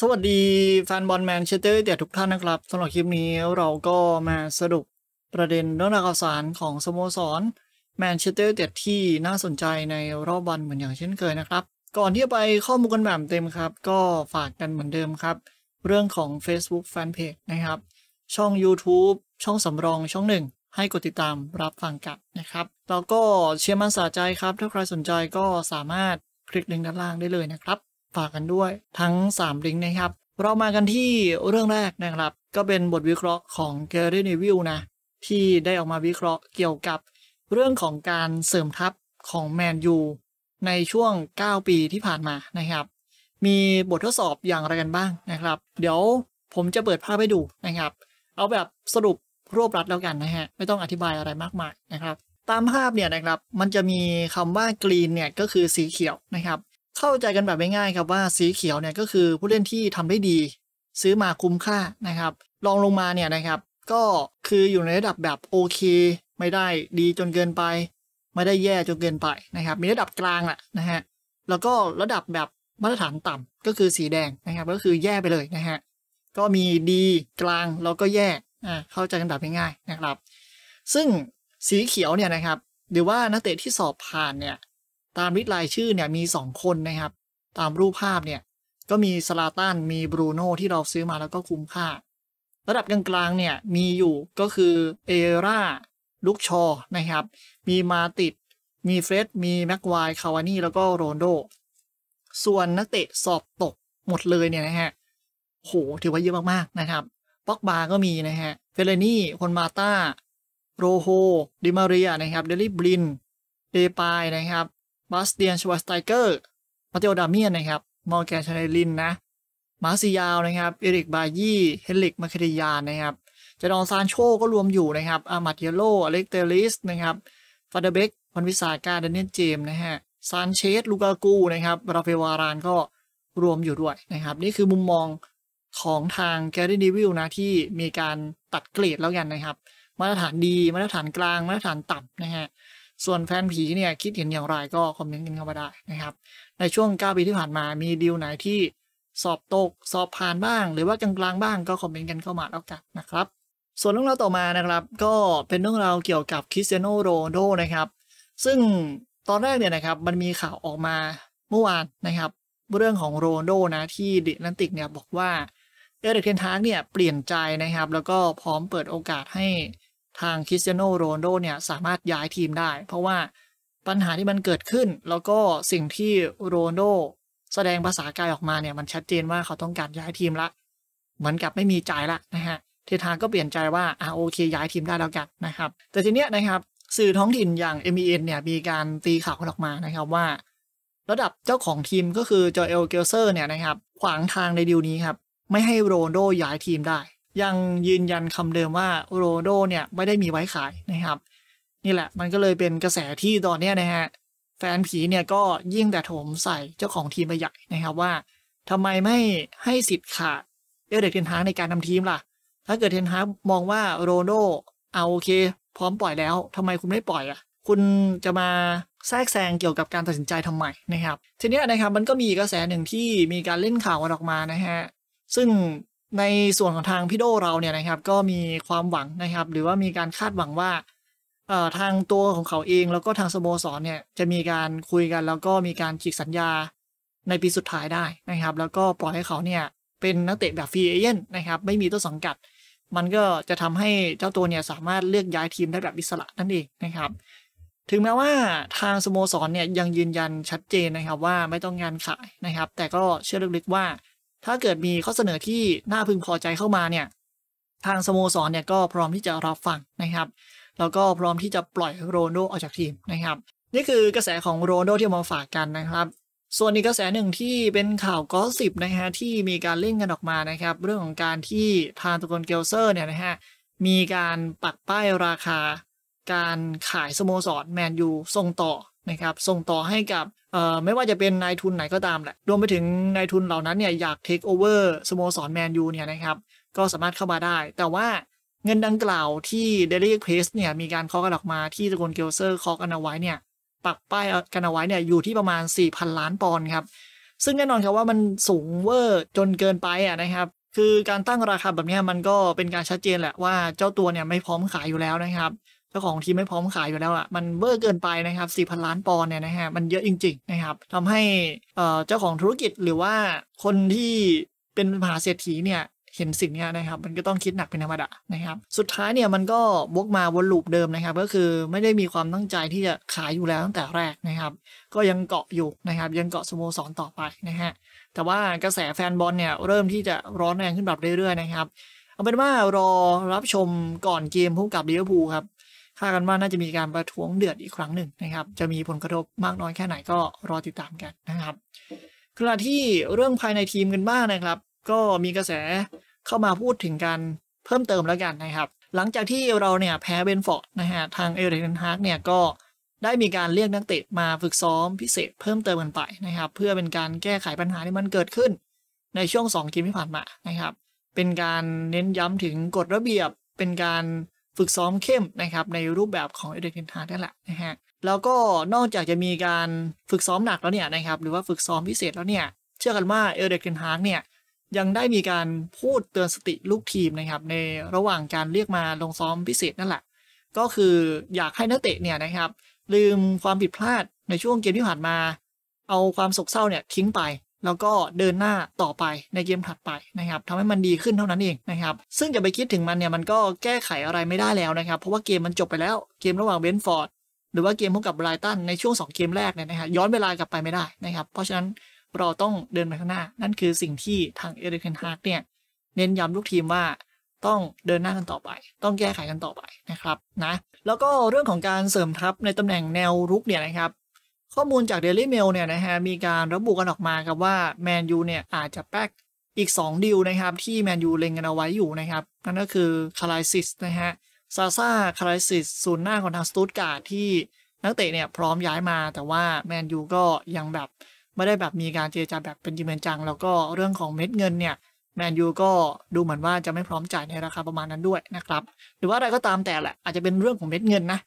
สวัสดีแฟนบอลแมนเชสเตอร์เดียทุกท่านนะครับสำหรับคลิปนี้เราก็มาสรุปประเด็นเรื่องราวข่าวสารของสโมสรแมนเชสเตอร์ยูไนเต็ดที่น่าสนใจในรอบวันเหมือนอย่างเช่นเคยนะครับ ก่อนที่จะไปข้อมูลกันแบบเต็มครับ ก็ฝากกันเหมือนเดิมครับ เรื่องของ Facebook Fanpage นะครับ ช่อง YouTube ช่องสำรองช่องหนึ่งให้กดติดตามรับฟังกันนะครับแล้วก็เชียร์มันสะใจครับ ถ้าใครสนใจก็สามารถคลิกลิงก์ด้านล่างได้เลยนะครับ ฝากกันด้วย ทั้ง3ลิงก์นะครับ เรามากันที่เรื่องแรกนะครับ ก็เป็นบทวิเคราะห์ของแกรี่เนวิลนะที่ได้ออกมาวิเคราะห์เกี่ยวกับเรื่องของการเสริมทัพของแมนยูในช่วง 9 ปีที่ผ่านมานะครับ มีบททดสอบอย่างไรกันบ้างนะครับ เดี๋ยวผมจะเปิดภาพให้ดูนะครับ เอาแบบสรุปรวบรัดแล้วกันนะฮะ ไม่ต้องอธิบายอะไรมากมายนะครับ ตามภาพเนี่ยนะครับ มันจะมีคำว่ากรีนเนี่ยก็คือสีเขียวนะครับ เข้าใจกันแบบง่ายๆครับว่าสีเขียวเนี่ยก็คือผู้เล่นที่ทำได้ดี ซื้อมาคุ้มค่านะครับลองลงมาเนี่ยนะครับ ก็คืออยู่ในระดับแบบโอเค ไม่ได้ดีจนเกินไป ไม่ได้แย่จนเกินไปนะครับ มีระดับกลางแหละนะฮะแล้วก็ระดับแบบมาตรฐานต่ำก็คือสีแดงนะครับ ก็คือแย่ไปเลยนะฮะก็มีดีกลางแล้วก็แย่อ่าเข้าใจกันแบบง่ายๆนะครับ ซึ่งสีเขียวเนี่ยนะครับ หรือว่านักเตะที่สอบผ่านเนี่ย ตามริดรายชื่อเนี่ยมี 2 คนนะครับ ตามรูปภาพเนี่ย ก็มีสลาตันมีบรูโน่ที่เราซื้อมาแล้วก็คุ้มค่า ระดับกลางๆเนี่ยมีอยู่ก็คือเอราลุกชอนะครับ มีมาติด มีเฟรดมีแม็กควายคาวานี่แล้วก็โรนโด ส่วนนักเตะสอบตกหมดเลยเนี่ยนะฮะโหถือว่าเยอะมากๆนะครับป็อกบาก็มีนะฮะเฟลไลนี่ ฮวนมาตาโรโฮดิมาเรียนะครับ เดลี่บลินด์ เดปายนะครับ บาสเตียนชไวน์สไตเกอร์มัตเตโอดาร์เมียนนะครับ มอร์แกนชไนเดอร์ลินนะ มาร์กซิยาลนะครับ เอริกไบญี่เฮนริกมคิตาร์ยานนะครับจาดอนซานโชก็รวมอยู่นะครับ อาหมัดดิยาโล่ อเล็กซ์เตลลิสนะครับฟานเดอเบค วานบิสซาก้า แดเนียลเจมส์นะฮะ ซานเชส ลูกากู นะครับ ราเฟวารานก็รวมอยู่ด้วยนะครับ นี่คือมุมมองของทางแกรี่ดีวิลนะ ที่มีการตัดเกรดแล้วกันนะครับ มาตรฐานดี มาตรฐานกลาง มาตรฐานต่ำนะฮะ ส่วนแฟนผีเนี่ยคิดเห็นอย่างไรก็คอมเมนต์กันเข้ามาได้นะครับ ในช่วง 9 ปีที่ผ่านมามีดีลไหนที่สอบตก สอบผ่านบ้าง หรือว่ากลางๆบ้างก็คอมเมนต์กันเข้ามาแล้วกันนะครับ ส่วนเรื่องราวต่อมานะครับ ก็เป็นเรื่องราวเกี่ยวกับคริสเตียโนโรนโดนะครับ ซึ่งตอนแรกเนี่ยนะครับมันมีข่าวออกมาเมื่อวานนะครับ เรื่องของโรนโดนะที่ดิแลนติกเนี่ยบอกว่าเอเดกเทนทากเนี่ยเปลี่ยนใจนะครับ แล้วก็พร้อมเปิดโอกาสให้ ทางคริสเตียโนโรนโดเนี่ยสามารถย้ายทีมได้ เพราะว่าปัญหาที่มันเกิดขึ้น แล้วก็สิ่งที่โรนโดแสดงภาษากายออกมาเนี่ยมันชัดเจนว่าเขาต้องการย้ายทีมละเหมือนกับไม่มีใจละนะฮะเททาก็เปลี่ยนใจว่าอ่าโอเคย้ายทีมได้แล้วกันนะครับ แต่ทีเนี้ยนะครับสื่อท้องถิ่นอย่าง m อ็เนี่ยมีการตีข่าวออกมานะครับว่า ระดับเจ้าของทีมก็คือจอเอลเกลเซอร์เนี่ยนะครับขวางทางในดีลนี้ครับไม่ให้โรนโดย้ายทีมได้ ยังยืนยันคำเดิมว่าโรโดเนี่ยไม่ได้มีไว้ขายนะครับ นี่แหละมันก็เลยเป็นกระแสที่ตอนนี้นะฮะแฟนผีเนี่ยก็ยิ่งแต่โถมใส่เจ้าของทีมไปใหญ่นะครับว่าทำไมไม่ให้สิทธิ์ขาดเอเดกเทนฮาในการทำทีมล่ะ ถ้าเกิดเทนฮามองว่าโรโดเอาโอเค พร้อมปล่อยแล้วทำไมคุณไม่ปล่อยอะ คุณจะมาแทรกแซงเกี่ยวกับการตัดสินใจทำไมนะครับ ทีนี้นะครับมันก็มีกระแสหนึ่งที่มีการเล่นข่าวกันออกมานะฮะซึ่ง ในส่วนของทางพี่โดเราเนี่ยนะครับ ก็มีความหวังนะครับ หรือว่ามีการคาดหวังว่าเอ่อทางตัวของเขาเองแล้วก็ทางสโมสรเนี่ยจะมีการคุยกัน แล้วก็มีการฉีกสัญญาในปีสุดท้ายได้นะครับ แล้วก็ปล่อยให้เขาเนี่ยเป็นนักเตะแบบฟรีเอเจนต์นะครับ ไม่มีต้นสังกัด มันก็จะทำให้เจ้าตัวเนี่ยสามารถเลือกย้ายทีมได้แบบอิสระนั่นเองนะครับ ถึงแม้ว่าทางสโมสรเนี่ยยังยืนยันชัดเจนนะครับว่าไม่ต้องงานขายนะครับ แต่ก็เชื่อลึกๆว่า ถ้าเกิดมีข้อเสนอที่น่าพึงพอใจเข้ามาเนี่ยทางสโมสรเนี่ยก็พร้อมที่จะรับฟังนะครับแล้วก็พร้อมที่จะปล่อยโรนโดออกจากทีมนะครับนี่คือกระแสของโรนัลโด้ที่มาฝากกันนะครับส่วนอีกกระแสหนึ่งที่เป็นข่าว gossip นะฮะที่มีการเล่นกันออกมานะครับ เรื่องของการที่ทางตระกูลเกลเซอร์เนี่ยนะฮะมีการปักป้ายราคา การขายสโมสรแมนยูส่งต่อ นะครับส่งต่อให้กับไม่ว่าจะเป็นนายทุนไหนก็ตามแหละรวมไปถึงนายทุนเหล่านั้นเนี่ยอยากเทคโอเวอร์สโมสรแมนยูเนี่ยนะครับก็สามารถเข้ามาได้ แต่ว่าเงินดังกล่าวที่ Daily Express เนี่ยมีการเคาะกันออกมาที่ตระกูลเกลเซอร์เคาะกันเอาไว้เนี่ยปักป้ายกันเอาไว้เนี่ยอยู่ที่ประมาณ 4,000 ล้านปอนด์ครับ ซึ่งแน่นอนครับว่ามันสูงเวอร์จนเกินไปอะนะครับคือการตั้งราคาแบบนี้มันก็เป็นการชัดเจนแหละว่าเจ้าตัวเนี่ยไม่พร้อมขายอยู่แล้วนะครับ เจ้าของทีมไม่พร้อมขายอยู่แล้วอะมันเวอร์เกินไปนะครับ4,000ล้านปอนด์เนี่ยนะฮะมันเยอะจริง ๆ นะครับทำให้เจ้าของธุรกิจหรือว่าคนที่เป็นมหาเศรษฐีเนี่ยเห็นสิ่งนี้นะครับ มันก็ต้องคิดหนักเป็นธรรมดานะครับ สุดท้ายเนี่ยมันก็วกมาวนลูปเดิมนะครับ ก็คือไม่ได้มีความตั้งใจที่จะขายอยู่แล้วตั้งแต่แรกนะครับ ก็ยังเกาะอยู่นะครับ ยังเกาะสโมสรต่อไปนะฮะแต่ว่ากระแสแฟนบอลเนี่ยเริ่มที่จะร้อนแรงขึ้นแบบเรื่อยๆนะครับเอาเป็นว่ารอรับชมก่อนเกมพบกับลิเวอร์พูลครับ คาดกันว่าน่าจะมีการประท้วงเดือดอีกครั้งหนึ่งนะครับ จะมีผลกระทบมากน้อยแค่ไหนก็รอติดตามกันนะครับขณะที่เรื่องภายในทีมกันบ้างนะครับ ก็มีกระแสเข้ามาพูดถึงการเพิ่มเติมแล้วกันนะครับ หลังจากที่เราเนี่ยแพ้เบรนท์ฟอร์ดนะฮะทางเอริกเทนฮากเนี่ยก็ได้มีการเรียกนักเตะมาฝึกซ้อมพิเศษเพิ่มเติมกันไปนะครับ เพื่อเป็นการแก้ไขปัญหาที่มันเกิดขึ้น ในช่วง 2 เกมที่ผ่านมานะครับ เป็นการเน้นย้ำถึงกฎระเบียบ เป็นการ ฝึกซ้อมเข้มนะครับในรูปแบบของเอริกเทนฮากนั่นแหละนะฮะแล้วก็นอกจากจะมีการฝึกซ้อมหนักแล้วเนี่ยนะครับหรือว่าฝึกซ้อมพิเศษแล้วเนี่ยเชื่อกันว่าเอริกเทนฮากเนี่ยยังได้มีการพูดเตือนสติลูกทีมนะครับในระหว่างการเรียกมาลงซ้อมพิเศษนั่นแหละ ก็คืออยากให้นักเตะเนี่ยนะครับลืมความผิดพลาดในช่วงเกมที่ผ่านมา เอาความโศกเศร้าเนี่ยทิ้งไป แล้วก็เดินหน้าต่อไปในเกมถัดไปนะครับทำให้มันดีขึ้นเท่านั้นเองนะครับ ซึ่งจะไปคิดถึงมันเนี่ยมันก็แก้ไขอะไรไม่ได้แล้วนะครับ เพราะว่าเกมมันจบไปแล้วเกมระหว่างเบนฟอร์ดหรือว่าเกมพบกับไบรตันในช่วง 2 เกมแรกเนี่ยนะครับย้อนเวลากลับไปไม่ได้นะครับ เพราะฉะนั้นเราต้องเดินไปข้างหน้า นั่นคือสิ่งที่ทางเอริกเทนฮากเนี่ยเน้นย้ำลูกทีมว่าต้องเดินหน้ากันต่อไป ต้องแก้ไขกันต่อไปนะครับนะแล้วก็เรื่องของการเสริมทัพในตำแหน่งแนวรุกเนี่ยนะครับ ข้อมูลจาก Daily Mail เนี่ยนะฮะมีการระบุกันออกมาครับว่าแมนยูเนี่ยอาจจะแป้กอีก 2 ดีลนะครับ ที่แมนยูเล็งกันเอาไว้อยู่นะครับ นั่นก็คือคาลายซิชนะฮะซาซ่าคาลายซิชศูนย์หน้าของทางสตุ๊ตการ์ทที่นักเตะเนี่ยพร้อมย้ายมาแต่ว่าแมนยูก็ยังแบบไม่ได้แบบมีการเจรจาแบบเป็นจริงเป็นจัง แล้วก็เรื่องของเม็ดเงินเนี่ยแมนยูก็ดูเหมือนว่าจะไม่พร้อมจ่ายในราคาประมาณนั้นด้วยนะครับ หรือว่าอะไรก็ตามแต่แหละอาจจะเป็นเรื่องของเม็ดเงินนะ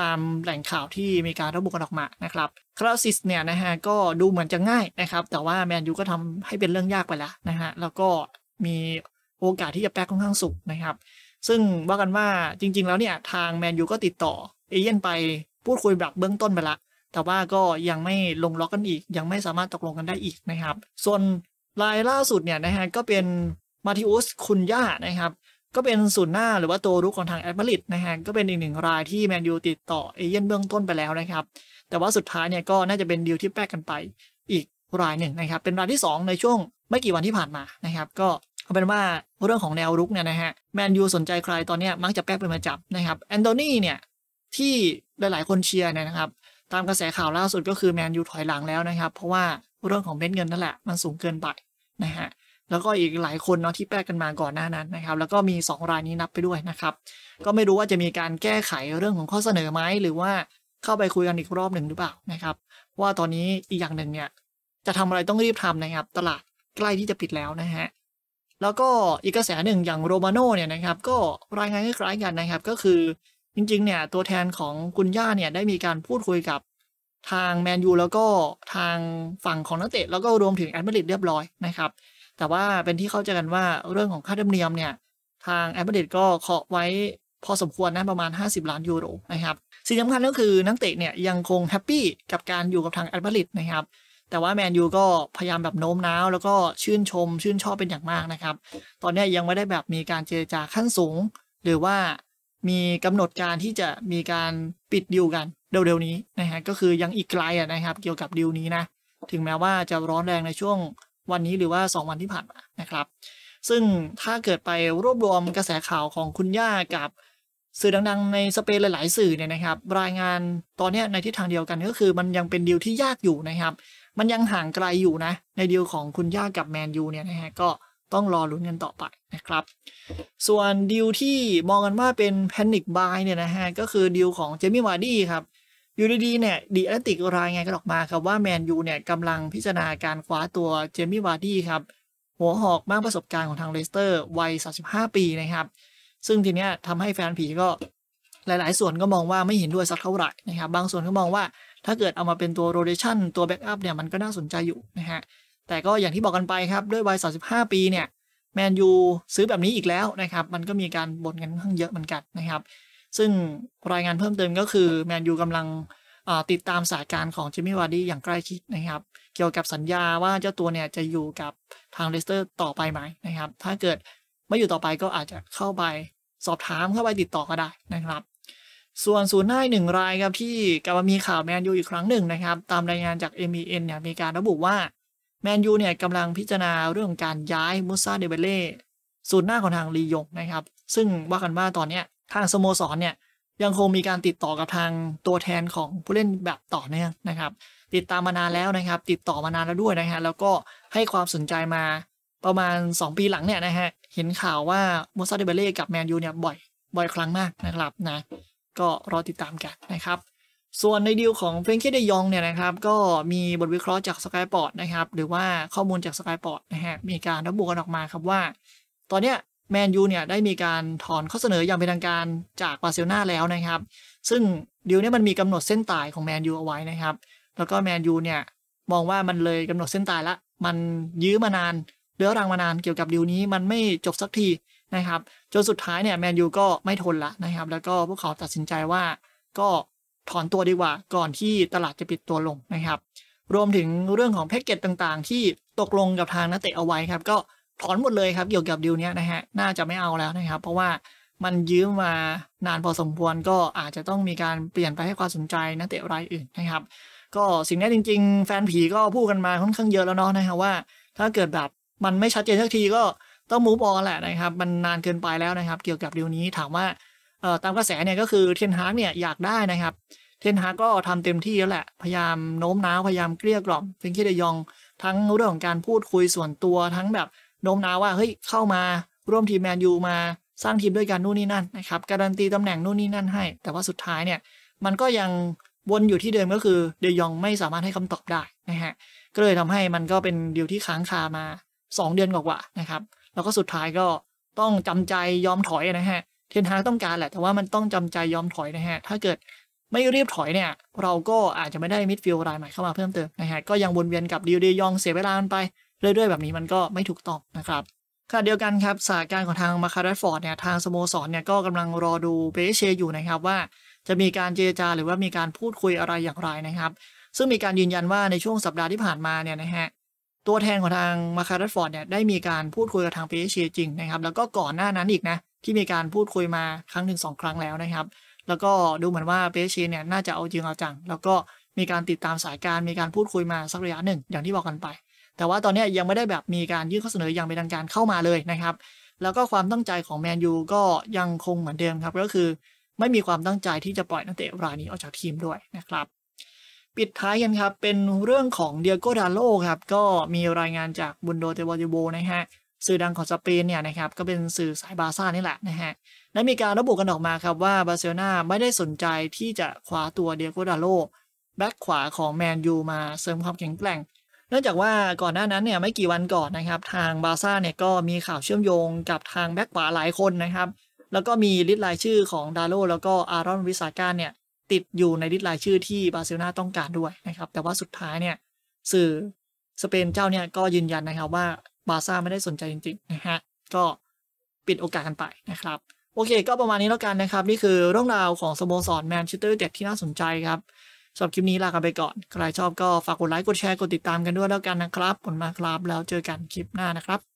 ตามแหล่งข่าวที่มีการระบุกันออกมานะครับคลาสิสเนี่ยนะฮะก็ดูเหมือนจะง่ายนะครับ แต่ว่าแมนยูก็ทำให้เป็นเรื่องยากไปแล้วนะฮะแล้วก็มีโอกาสที่จะแป๊กค่อนข้างสูงนะครับ ซึ่งว่ากันว่าจริง ๆ แล้วเนี่ยทางแมนยูก็ติดต่อเอเย่นไปพูดคุยแบบเบื้องต้นไปละแต่ว่าก็ยังไม่ลงล็อกกันอีก ยังไม่สามารถตกลงกันได้อีกนะครับ ส่วนรายล่าสุดเนี่ยนะฮะก็เป็นมาทิอุสคุนย่านะครับ ก็เป็นศูนย์หน้าหรือว่าตัวรุกของทางแอดมาริดนะฮะก็เป็นอีกหนึ่งรายที่แมนยูติดต่อเอเย่นเบื้องต้นไปแล้วนะครับ แต่ว่าสุดท้ายเนี่ยก็น่าจะเป็นดีลที่แปกกันไปอีกรายหนึ่งนะครับ เป็นรายที่ 2 ในช่วงไม่กี่วันที่ผ่านมานะครับ ก็เอาเป็นว่าเรื่องของแนวรุกเนี่ยนะฮะแมนยูสนใจใครตอนนี้มักจะแป๊กเป็นประจำนะครับแอนโทนีเนี่ยที่หลายๆคนเชียร์เนี่ยนะครับ ตามกระแสข่าวล่าสุดก็คือแมนยูถอยหลังแล้วนะครับ เพราะว่าเรื่องของเม็ดเงินนั่นแหละมันสูงเกินไปนะฮะ แล้วก็อีกหลายคนเนาะที่แปกกันมาก่อนหน้านั้นนะครับ แล้วก็มี 2 รายนี้นับไปด้วยนะครับ ก็ไม่รู้ว่าจะมีการแก้ไขเรื่องของข้อเสนอไหมหรือว่าเข้าไปคุยกันอีกรอบหนึ่งหรือเปล่านะครับว่าตอนนี้อีกอย่างหนึ่งเนี่ยจะทำอะไรต้องรีบทำนะครับ ตลาดใกล้ที่จะปิดแล้วนะฮะแล้วก็อีกกระแสหนึ่งอย่างโรมาโน่เนี่ยนะครับก็รายงานคล้ายกันนะครับ ก็คือจริงๆเนี่ยตัวแทนของคุนญ่าเนี่ยได้มีการพูดคุยกับทางแมนยูแล้วก็ทางฝั่งของนักเตะแล้วก็รวมถึงแอตมาดริดเรียบร้อยนะครับ แต่ว่าเป็นที่เข้าใจกันว่าเรื่องของค่าธรรมเนียมเนี่ย ทางแอตมาดริดก็เคาะไว้พอสมควรนะประมาณ 50 ล้านยูโรนะครับสิ่งสำคัญก็คือนักเตะเนี่ยยังคง happy กับการอยู่กับทางแอตมาดริดนะครับ แต่ว่าแมนยูก็พยายามแบบโน้มน้าว แล้วก็ชื่นชมชื่นชอบเป็นอย่างมากนะครับ ตอนนี้ยังไม่ได้แบบมีการเจรจาขั้นสูง หรือว่ามีกำหนดการที่จะมีการปิดดีลกันเร็วๆนี้นะฮะก็คือยังอีกไกลนะครับ เกี่ยวกับดีลนี้นะ ถึงแม้ว่าจะร้อนแรงในช่วง วันนี้หรือว่า 2 วันที่ผ่านมานะครับ ซึ่งถ้าเกิดไปรวบรวมกระแสข่าวของคุนญ่ากับสื่อดังๆ ในสเปนหลาย ๆ สื่อเนี่ยนะครับ รายงานตอนนี้ในทิศทางเดียวกันก็คือมันยังเป็นดีลที่ยากอยู่นะครับ มันยังห่างไกลอยู่นะ ในดีลของคุนญ่ากับแมนยูเนี่ยนะฮะก็ต้องรอลุ้นกันต่อไปนะครับ ส่วนดีลที่มองกันว่าเป็น panic buy เนี่ยนะฮะก็คือดีลของเจมี่วาร์ดี้ครับ อยู่ดีๆเนี่ย The Athletic รายงานกันออกมาครับว่าแมนยูเนี่ยกำลังพิจารณาการคว้าตัวเจมี่วาร์ดี้ครับ หัวหอกมากประสบการณ์ของทางเลสเตอร์วัย 35 ปีนะครับ ซึ่งทีเนี้ยทำให้แฟนผีก็หลาย ๆ ส่วนก็มองว่าไม่เห็นด้วยสักเท่าไหร่นะครับ บางส่วนก็มองว่าถ้าเกิดเอามาเป็นตัว rotation ตัว backup เนี่ยมันก็น่าสนใจอยู่นะฮะแต่ก็อย่างที่บอกกันไปครับ ด้วยวัย 35 ปีเนี่ยแมนยูซื้อแบบนี้อีกแล้วนะครับ มันก็มีการบ่นกันค่อนข้างเยอะเหมือนกันนะครับ ซึ่งรายงานเพิ่มเติมก็คือแมนยูกำลังติดตามสถานการณ์ของเจมี่วาร์ดี้อย่างใกล้ชิดนะครับ เกี่ยวกับสัญญาว่าเจ้าตัวเนี่ยจะอยู่กับทางเลสเตอร์ต่อไปไหมนะครับ ถ้าเกิดไม่อยู่ต่อไปก็อาจจะเข้าไปสอบถามเข้าไปติดต่อก็ได้นะครับ ส่วนศูนย์หน้าหนึ่งรายครับที่กลับมามีข่าวแมนยูอีกครั้งหนึ่งนะครับ ตามรายงานจาก MEN เนี่ยมีการระบุว่าแมนยูเนี่ยกำลังพิจารณาเรื่องการย้ายมุสซ่าเดมเบเล่ศูนย์หน้าของทางลียงนะครับ ซึ่งว่ากันว่าตอนเนี้ย ทางสโมสรเนี่ยยังคงมีการติดต่อกับทางตัวแทนของผู้เล่นแบบต่อเนื่องนะครับ ติดตามมานานแล้วนะครับ ติดต่อมานานแล้วด้วยนะฮะแล้วก็ให้ความสนใจมาประมาณ 2 ปีหลังเนี่ยนะฮะเห็นข่าวว่ามุสซ่าเดมเบเล่กับแมนยูเนี่ยบ่อยบ่อยครั้งมากนะครับนะก็รอติดตามกันนะครับส่วนในดีลของเฟรงกี้เดอยองเนี่ยนะครับก็มีบทวิเคราะห์จาก Sky Sports นะครับหรือว่าข้อมูลจาก Sky Sports นะฮะมีการระบุกันออกมาครับว่า ตอนเนี้ย แมนยูเนี่ยได้มีการถอนข้อเสนออย่างเป็นทางการจากบาร์เซโลนาแล้วนะครับ ซึ่งดีลนี้มันมีกำหนดเส้นตายของแมนยูเอาไว้นะครับ แล้วก็แมนยูเนี่ยมองว่ามันเลยกำหนดเส้นตายละ มันยื้อมานานเรื้อรังมานานเกี่ยวกับดีลนี้มันไม่จบสักทีนะครับจนสุดท้ายเนี่ยแมนยูก็ไม่ทนละนะครับ แล้วก็พวกเขาตัดสินใจว่าก็ถอนตัวดีกว่าก่อนที่ตลาดจะปิดตัวลงนะครับ รวมถึงเรื่องของแพ็กเกจต่างๆ ที่ตกลงกับทางนักเตะเอาไว้ครับ ก็ ถอนหมดเลยครับเกี่ยวกับดีลนี้นะฮะน่าจะไม่เอาแล้วนะครับ เพราะว่ามันยืมมานานพอสมควรก็อาจจะต้องมีการเปลี่ยนไปให้ความสนใจนักเตะรายอื่นนะครับ ก็สิ่งนี้จริง ๆ แฟนผีก็พูดกันมาค่อนข้างเยอะแล้วเนาะนะครับว่า ถ้าเกิดแบบมันไม่ชัดเจนสักทีก็ต้องมูฟออนแหละนะครับ มันนานเกินไปแล้วนะครับ เกี่ยวกับดีลนี้ถามว่าเอ่อตามกระแสเนี่ยก็คือเทนฮากเนี่ยอยากได้นะครับ เทนฮากก็ทำเต็มที่แล้วแหละพยายามโน้มน้าวพยายามเกลี้ยกล่อมเฟนกี้เดยองทั้งเรื่องของการพูดคุยส่วนตัวทั้งแบบ โน้มน้าวว่าเฮ้ยเข้ามาร่วมทีมแมนยูมาสร้างทีมด้วยกันนู่นนี่นั่นนะครับการันตีตำแหน่งนู่นนี่นั่นให้ แต่ว่าสุดท้ายเนี่ยมันก็ยังวนอยู่ที่เดิมก็คือเดยองไม่สามารถให้คำตอบได้นะฮะก็เลยทำให้มันก็เป็นดีลที่ค้างคามา 2 เดือนกว่าๆนะครับแล้วก็สุดท้ายก็ต้องจำใจยอมถอยนะฮะเทนฮากต้องการแหละแต่ว่ามันต้องจำใจยอมถอยนะฮะถ้าเกิดไม่รีบถอยเนี่ยเราก็อาจจะไม่ได้มิดฟิลด์รายใหม่เข้ามาเพิ่มเติมนะฮะก็ยังวนเวียนกับดีลเดยองเสียเวลามันไป เรื่อยๆแบบนี้มันก็ไม่ถูกต้องนะครับขณะเดียวกันครับสถานการณ์ของทางมาร์คัส แรชฟอร์ดเนี่ยทางสโมสรเนี่ยก็กำลังรอดูเปแอสเชอยู่นะครับว่าจะมีการเจรจาหรือว่ามีการพูดคุยอะไรอย่างไรนะครับ ซึ่งมีการยืนยันว่าในช่วงสัปดาห์ที่ผ่านมาเนี่ยนะฮะตัวแทนของทางมาร์คัส แรชฟอร์ดเนี่ยได้มีการพูดคุยกับทางเปแอสเชจริงนะครับ แล้วก็ก่อนหน้านั้นอีกนะที่มีการพูดคุยมาครั้งหนึ่งสองครั้งแล้วนะครับ แล้วก็ดูเหมือนว่าเปเชเนี่ยน่าจะเอาจริงเอาจังแล้วก็มีการติดตามสายการมีการพูดคุยมาสักระยะหนึ่งอย่างที่บอกกันไป แต่ว่าตอนนี้ยังไม่ได้แบบมีการยื่นข้อเสนออย่างเป็นทางการเข้ามาเลยนะครับ แล้วก็ความตั้งใจของแมนยูก็ยังคงเหมือนเดิมครับ ก็คือไม่มีความตั้งใจที่จะปล่อยนักเตะรายนี้ออกจากทีมด้วยนะครับ ปิดท้ายกันครับ เป็นเรื่องของเดียโกดาโลครับ ก็มีรายงานจากบุนโดเตวอจิโบนะฮะสื่อดังของสเปนเนี่ยนะครับก็เป็นสื่อสายบาซ่านี่แหละนะฮะและมีการระบุกันออกมาครับว่าบาร์เซโลนาไม่ได้สนใจที่จะคว้าตัวดิโอโกดาโลต์แบ็คขวาของแมนยูมาเสริมความแข็งแกร่ง เนื่องจากว่าก่อนหน้านั้นเนี่ยไม่กี่วันก่อนนะครับ ทางบาซ่าเนี่ยก็มีข่าวเชื่อมโยงกับทางแบ็กขวาหลายคนนะครับ แล้วก็มีลิสต์รายชื่อของดาโลต์แล้วก็อารอน วาน-บิสซาก้าเนี่ยติดอยู่ในลิสต์รายชื่อที่บาร์เซโลนาต้องการด้วยนะครับ แต่ว่าสุดท้ายเนี่ยสื่อสเปนเจ้าเนี่ยก็ยืนยันนะครับว่าบาซ่าไม่ได้สนใจจริงๆนะฮะก็ปิดโอกาสกันไปนะครับโอเค ก็ประมาณนี้แล้วกันนะครับ นี่คือเรื่องราวของสโมสรแมนเชสเตอร์เด็ดที่น่าสนใจครับ สำหรับคลิปนี้ลากันไปก่อน ใครชอบก็ฝากกดไลค์ กดแชร์ กดติดตามกันด้วยแล้วกันนะครับผลมาครับ แล้วเจอกันคลิปหน้านะครับ